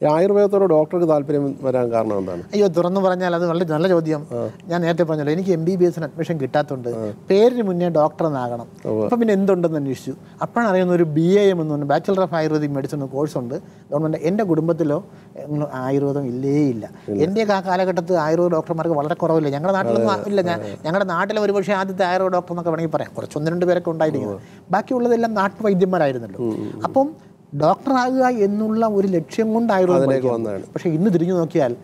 ആയുർവേദത്തോട് ഡോക്ടർക്ക് താല്പര്യം വരാൻ കാരണം എന്താണ്? അയ്യോ തുറന്നു പറഞ്ഞാൽ അത് വളരെ നല്ല ചോദ്യം. ഞാൻ നേരത്തെ പറഞ്ഞല്ലോ എനിക്ക് എം ബി ബി എസിന് അഡ്മിഷൻ കിട്ടാത്തതുകൊണ്ട് പേരിന് മുന്നേ ഡോക്ടർ എന്നാകണം അപ്പം പിന്നെ എന്തുണ്ടെന്ന് അന്വേഷിച്ചു. അപ്പോഴാണ് അറിയുന്ന ഒരു ബി എ എം എന്ന് പറഞ്ഞ bachelor of Ayurvedic medicine course ഉണ്ട്. ഗവൺമെന്റ് എന്റെ കുടുംബത്തിലോ ആയുർവേദം ഇല്ലേ ഇല്ല. എന്റെയൊക്കെ ആ കാലഘട്ടത്തിൽ ആയുർവേദ ഡോക്ടർമാർക്ക് വളരെ കുറവില്ല. ഞങ്ങളുടെ നാട്ടിലൊന്നും ഇല്ല ഞാൻ ഞങ്ങളുടെ നാട്ടിലെ ഒരു പക്ഷേ ആദ്യത്തെ ആയുർവേദ ഡോക്ടർ എന്നൊക്കെ വേണമെങ്കിൽ പറയാം. കുറച്ച് ഒന്ന് രണ്ട് പേരൊക്കെ ഉണ്ടായിരിക്കുന്നത് ബാക്കിയുള്ളതെല്ലാം നാട്ടുവൈദ്യന്മാരായിരുന്നല്ലോ. അപ്പം ഡോക്ടറാകുക എന്നുള്ള ഒരു ലക്ഷ്യം കൊണ്ടായിരുന്നു പക്ഷെ ഇന്ന് തിരിഞ്ഞു നോക്കിയാൽ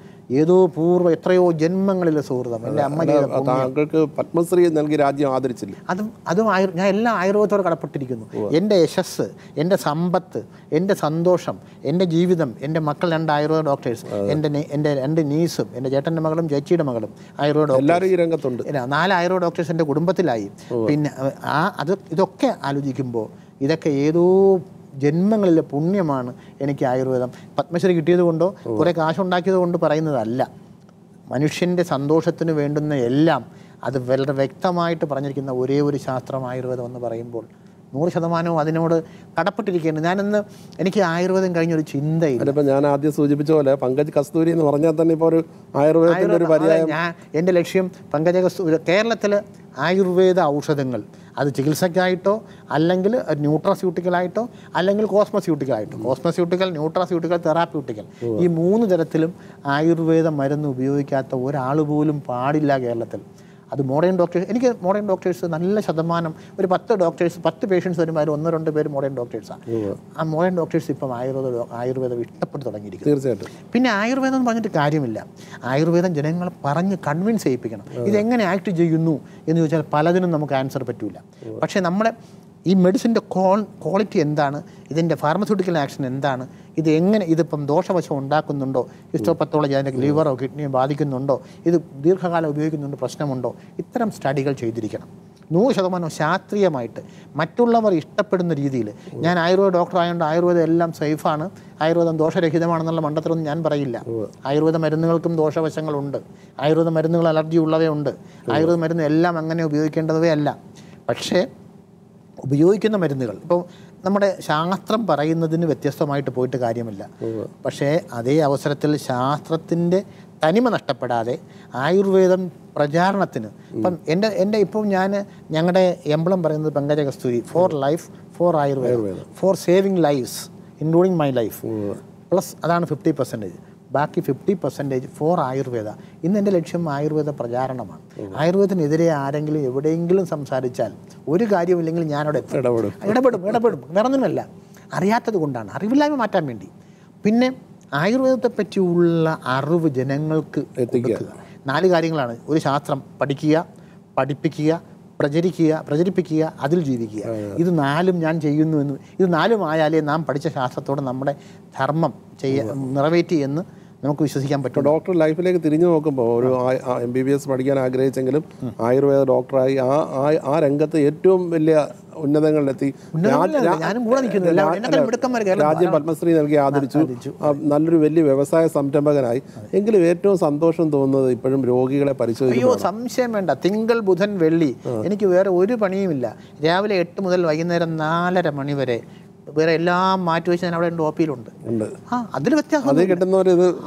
ഏതോ പൂർവ എത്രയോ ജന്മങ്ങളിലെ സുഹൃതം എന്റെ അമ്മ താങ്കൾക്ക് പത്മശ്രീ നൽകി രാജ്യം ആദരിച്ചില്ല. അതും അതും ഞാൻ എല്ലാം ആയുർവേദത്തോട് കടപ്പെട്ടിരിക്കുന്നു. എന്റെ യശസ് എന്റെ സമ്പത്ത് എന്റെ സന്തോഷം എന്റെ ജീവിതം എന്റെ മക്കൾ രണ്ട് ആയുർവേദ ഡോക്ടേഴ്സ് എന്റെ എന്റെ രണ്ട് നീസും എന്റെ ചേട്ടന്റെ മകളും ചേച്ചിയുടെ മകളും ആയുർവേദ ഡോക്ടർ എല്ലാവരും ഈ രംഗത്തുണ്ട്. നാല് ആയുർവേദ ഡോക്ടേഴ്സ് എന്റെ കുടുംബത്തിലായി. പിന്നെ ആ അത് ഇതൊക്കെ ആലോചിക്കുമ്പോൾ ഇതൊക്കെ ഏതോ ജന്മങ്ങളിലെ പുണ്യമാണ് എനിക്ക് ആയുർവേദം. പത്മശ്രീ കിട്ടിയത് കൊണ്ടോ കുറേ കാശുണ്ടാക്കിയത് കൊണ്ട് പറയുന്നതല്ല. മനുഷ്യന്റെ സന്തോഷത്തിന് വേണ്ടുന്ന എല്ലാം അത് വളരെ വ്യക്തമായിട്ട് പറഞ്ഞിരിക്കുന്ന ഒരേ ഒരു ശാസ്ത്രം ആയുർവേദം എന്ന് പറയുമ്പോൾ. നൂറ് ശതമാനവും അതിനോട് കടപ്പെട്ടിരിക്കുകയാണ്. ഞാനിന്ന് എനിക്ക് ആയുർവേദം കഴിഞ്ഞൊരു ചിന്തയില്ല. ഇപ്പം ഞാൻ ആദ്യം സൂചിപ്പിച്ച പോലെ പങ്കജ് കസ്തൂരി എന്ന് പറഞ്ഞാൽ തന്നെ ഇപ്പോൾ ഒരു ആയുർവേദത്തിന്റെ ഒരു പര്യായം. ഞാൻ എന്റെ ലക്ഷ്യം പങ്കജ കസ്തൂരി കേരളത്തിൽ ആയുർവേദ ഔഷധങ്ങൾ. അത് ചികിത്സയ്ക്കായിട്ടോ അല്ലെങ്കിൽ ന്യൂട്രാസ്യൂട്ടിക്കലായിട്ടോ അല്ലെങ്കിൽ കോസ്മസ്യൂട്ടിക്കലായിട്ടോ. കോസ്മസ്യൂട്ടിക്കൽ ന്യൂട്രാസ്യൂട്ടിക്കൽ തെറാപ്യൂട്ടിക്കൽ. ഈ മൂന്ന് തരത്തിലും ആയുർവേദ മരുന്ന് ഉപയോഗിക്കാത്ത ഒരാൾ പോലും പാടില്ല കേരളത്തിൽ. അത് മോഡേൺ ഡോക്ടേഴ്സ് എനിക്ക് മോഡേൺ ഡോക്ടേഴ്സ് നല്ല ശതമാനം ഒരു പത്ത് ഡോക്ടേഴ്സ് പത്ത് പേഷ്യൻസ് വരുമ്പോൾ അതിൽ ഒന്നോ രണ്ട് പേര് മോഡേൺ ഡോക്ടേഴ്സാണ് ആ മോഡേൺ ഡോക്ടേഴ്സ് ഇപ്പം ആയുർവേദ ആയുർവേദം ഇഷ്ടപ്പെട്ട് തുടങ്ങിയിരിക്കും തീർച്ചയായിട്ടും. പിന്നെ ആയുർവേദം എന്ന് പറഞ്ഞിട്ട് കാര്യമില്ല. ആയുർവേദം ജനങ്ങളെ പറഞ്ഞ് കൺവിൻസ് ചെയ്യിപ്പിക്കണം. ഇതെങ്ങനെ ആക്ട് ചെയ്യുന്നു എന്ന് ചോദിച്ചാൽ പലതിനും നമുക്ക് ആൻസർ പറ്റൂല. പക്ഷേ നമ്മുടെ ഈ മെഡിസിന്റെ കോൺ ക്വാളിറ്റി എന്താണ്? ഇതിന്റെ ഫാർമസ്യൂട്ടിക്കൽ ആക്ഷൻ എന്താണ്? ഇത് എങ്ങനെ ഇതിപ്പം ദോഷവശം ഉണ്ടാക്കുന്നുണ്ടോ? ഹിസ്റ്റോപത്തോളജി അതിന്റെ ലിവറോ കിഡ്നിയോ ബാധിക്കുന്നുണ്ടോ? ഇത് ദീർഘകാലം ഉപയോഗിക്കുന്നുണ്ട് പ്രശ്നമുണ്ടോ? ഇത്തരം സ്റ്റഡികൾ ചെയ്തിരിക്കണം. നൂറ് ശതമാനം ശാസ്ത്രീയമായിട്ട്. മറ്റുള്ളവർ ഇഷ്ടപ്പെടുന്ന രീതിയിൽ. ഞാൻ ആയുർവേദ ഡോക്ടർ ആയതുകൊണ്ട് ആയുർവേദം എല്ലാം സേഫാണ് ആയുർവേദം ദോഷരഹിതമാണെന്നുള്ള മണ്ടത്തരമൊന്നും ഞാൻ പറയില്ല. ആയുർവേദ മരുന്നുകൾക്കും ദോഷവശങ്ങളുണ്ട്. ആയുർവേദ മരുന്നുകൾ അലർജി ഉള്ളവയുണ്ട്. ആയുർവേദ മരുന്ന് എല്ലാം അങ്ങനെ ഉപയോഗിക്കേണ്ടതേ അല്ല പക്ഷേ ഉപയോഗിക്കുന്ന മരുന്നുകൾ. ഇപ്പോൾ നമ്മുടെ ശാസ്ത്രം പറയുന്നതിന് വ്യത്യസ്തമായിട്ട് പോയിട്ട് കാര്യമില്ല. പക്ഷേ അതേ അവസരത്തിൽ ശാസ്ത്രത്തിന്റെ തനിമ നഷ്ടപ്പെടാതെ ആയുർവേദം പ്രചാരണത്തിന് ഇപ്പം എന്റെ എന്റെ ഇപ്പം ഞാൻ ഞങ്ങളുടെ എംബ്ലം പറയുന്നത് Pankaja Kasthuri for life for ആയുർവേദം for saving lives including my life. Plus അതാണ് ഫിഫ്റ്റി പെർസെന്റേജ്. ബാക്കി ഫിഫ്റ്റി പെർസെന്റേജ് ഫോർ ആയുർവേദ. ഇന്ന് എന്റെ ലക്ഷ്യം ആയുർവേദ പ്രചാരണമാണ്. ആയുർവേദത്തിനെതിരെ ആരെങ്കിലും എവിടെയെങ്കിലും സംസാരിച്ചാൽ ഒരു കാര്യമില്ലെങ്കിൽ ഞാനവിടെ ഇടപെടും. ഇടപെടും ഇടപെടും. വേറൊന്നുമല്ല. അറിയാത്തത് കൊണ്ടാണ്. അറിവില്ലായ്മ മാറ്റാൻ വേണ്ടി. പിന്നെ ആയുർവേദത്തെ പറ്റിയുള്ള അറിവ് ജനങ്ങൾക്ക് എത്തിക്കുക. നാല് കാര്യങ്ങളാണ്. ഒരു ശാസ്ത്രം പഠിക്കുക പഠിപ്പിക്കുക പ്രചരിക്കുക പ്രചരിപ്പിക്കുക അതിൽ ജീവിക്കുക. ഇത് നാലും ഞാൻ ചെയ്യുന്നു എന്ന്. ഇത് നാലും ആയാലേ നാം പഠിച്ച ശാസ്ത്രത്തോട് നമ്മുടെ ധർമ്മം ചെയ്യ നിറവേറ്റി എന്ന് നമുക്ക് വിശ്വസിക്കാൻ പറ്റും ഡോക്ടർ ലൈഫിലേക്ക് തിരിഞ്ഞു നോക്കുമ്പോൾ ഒരു എം ബി ബി എസ് പഠിക്കാൻ ആഗ്രഹിച്ചെങ്കിലും ആയുർവേദ ഡോക്ടറായി ആ ആ- ആ രംഗത്ത് ഏറ്റവും വലിയ ഉന്നതങ്ങളിലെത്തി. രാജ്യം പത്മശ്രീ നൽകി ആദരിച്ചു. നല്ലൊരു വലിയ വ്യവസായ സംരംഭകനായി. എങ്കിലും ഏറ്റവും സന്തോഷം തോന്നുന്നത് ഇപ്പോഴും രോഗികളെ പരിശോധിക്കും അയ്യോ സംശയം വേണ്ട. തിങ്കൾ ബുധൻ വെള്ളി. എനിക്ക് വേറെ ഒരു പണിയുമില്ല. രാവിലെ എട്ട് മുതൽ വൈകുന്നേരം നാലര മണി വരെ വേറെ എല്ലാം മാറ്റി വെച്ച് ഞാൻ അവിടെ ഉണ്ട്. ആ അതിൽ വ്യത്യാസം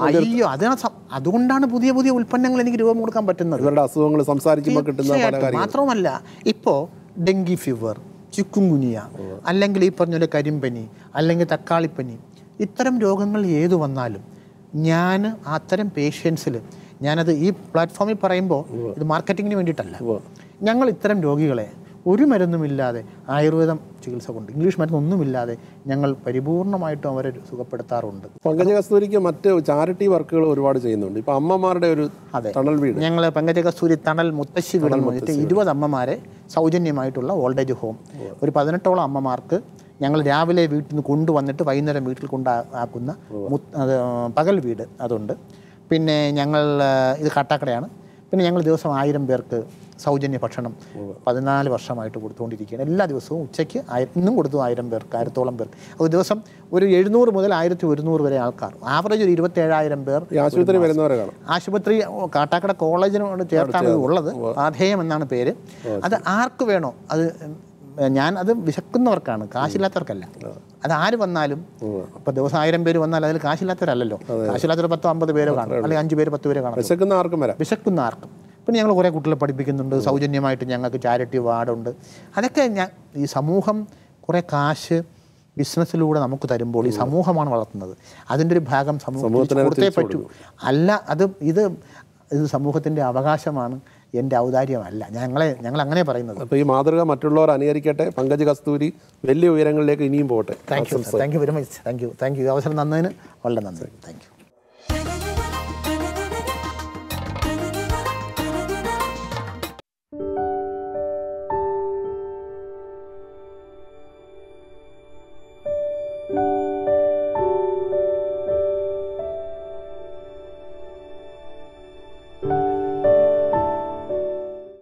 അയ്യോ അതിനാ അതുകൊണ്ടാണ് പുതിയ പുതിയ ഉൽപ്പന്നങ്ങൾ എനിക്ക് രൂപം കൊടുക്കാൻ പറ്റുന്നത്. ഇവരുടെ അസുഖങ്ങൾ സംസാരിക്കുമ്പോൾ കിട്ടുന്ന. മാത്രമല്ല ഇപ്പോൾ ഡെങ്കി ഫീവർ ചിക്കുങ്കുനിയ അല്ലെങ്കിൽ ഈ പറഞ്ഞ പോലെ കരിമ്പനി അല്ലെങ്കിൽ തക്കാളിപ്പനി ഇത്തരം രോഗങ്ങൾ ഏത് വന്നാലും ഞാൻ അത്തരം പേഷ്യൻസിൽ ഞാനത് ഈ പ്ലാറ്റ്ഫോമിൽ പറയുമ്പോൾ ഇത് മാർക്കറ്റിങ്ങിന് വേണ്ടിയിട്ടല്ല. ഞങ്ങൾ ഇത്തരം രോഗികളെ ഒരു മരുന്നുമില്ലാതെ ആയുർവേദം ചികിത്സ കൊണ്ട് ഇംഗ്ലീഷ് മരുന്നൊന്നുമില്ലാതെ ഞങ്ങൾ പരിപൂർണമായിട്ടും അവരെ സുഖപ്പെടുത്താറുണ്ട്. പങ്കജ കസ്തൂരിക്ക് മറ്റ് ചാരിറ്റി വർക്കുകൾ ഒരുപാട് ചെയ്യുന്നുണ്ട്. ഇപ്പൊ അമ്മമാരുടെ ഒരു അതെ. തണൽ വീട്. ഞങ്ങൾ പങ്കജകസ്തൂരി തണൽ മുത്തശ്ശി വീട് എന്ന് പറഞ്ഞിട്ട് ഇരുപത് അമ്മമാരെ സൗജന്യമായിട്ടുള്ള ഓൾഡ് ഏജ് ഹോം ഒരു പതിനെട്ടോളം അമ്മമാർക്ക് ഞങ്ങൾ രാവിലെ വീട്ടിൽ നിന്ന് കൊണ്ടുവന്നിട്ട് വൈകുന്നേരം വീട്ടിൽ കൊണ്ടാക്കുന്ന മുത്ത് പകൽ വീട് അതുണ്ട്. പിന്നെ ഞങ്ങൾ ഇത് കാട്ടാക്കടയാണ്. പിന്നെ ഞങ്ങൾ ദിവസം ആയിരം പേർക്ക് സൗജന്യ ഭക്ഷണം പതിനാല് വർഷമായിട്ട് കൊടുത്തുകൊണ്ടിരിക്കുകയാണ്. എല്ലാ ദിവസവും ഉച്ചയ്ക്ക് ഇന്നും കൊടുത്തു ആയിരം പേർക്ക് ആയിരത്തോളം പേർക്ക്. ഒരു ദിവസം ഒരു എഴുന്നൂറ് മുതൽ ആയിരത്തി ഒരുന്നൂറ് വരെ ആൾക്കാർ. ആവറേജ് ഒരു ഇരുപത്തേഴായിരം പേർ ആശുപത്രി വരുന്നവരെ കാണാം. ആശുപത്രി കാട്ടാക്കട കോളേജിനോട് ചേർത്താണ് ഇത് ഉള്ളത്. ആധേയം എന്നാണ് പേര്. അത് ആർക്ക് വേണോ അത് ഞാൻ അത് വിശക്കുന്നവർക്കാണ് കാശില്ലാത്തവർക്കല്ല. അത് ആര് വന്നാലും ഇപ്പൊ ദിവസം ആയിരം പേര് വന്നാൽ അതിൽ കാശില്ലാത്തവരല്ലല്ലോ. കാശില്ലാത്തവർ പത്തോ അമ്പത് പേരോ കാണും അല്ലെങ്കിൽ അഞ്ച് പേര് പത്ത് പേര് കാണും വിശക്കുന്ന ആർക്കും വരാം. വിശക്കുന്ന ആർക്കും. പിന്നെ ഞങ്ങൾ കുറേ കുട്ടികളെ പഠിപ്പിക്കുന്നുണ്ട് സൗജന്യമായിട്ട് ഞങ്ങൾക്ക് ചാരിറ്റി വാർഡുണ്ട് അതൊക്കെ ഞാൻ ഈ സമൂഹം കുറേ കാശ് ബിസിനസ്സിലൂടെ നമുക്ക് തരുമ്പോൾ ഈ സമൂഹമാണ് വളർത്തുന്നത്. അതിന്റെ ഒരു ഭാഗം സമൂഹത്തിന് പറ്റൂ. അല്ല അത് ഇത് ഇത് സമൂഹത്തിന്റെ അവകാശമാണ് എന്റെ ഔദാര്യമല്ല. ഞങ്ങളെ ഞങ്ങൾ അങ്ങനെ പറയുന്നത്. അപ്പോൾ ഈ മാതൃക മറ്റുള്ളവർ അനുകരിക്കട്ടെ പങ്കജ് കസ്തൂരി വലിയ ഉയരങ്ങളിലേക്ക് ഇനിയും പോകട്ടെ. Thank you thank you very much thank you thank you അവസരം തന്നതിന് വളരെ നന്ദി. Thank you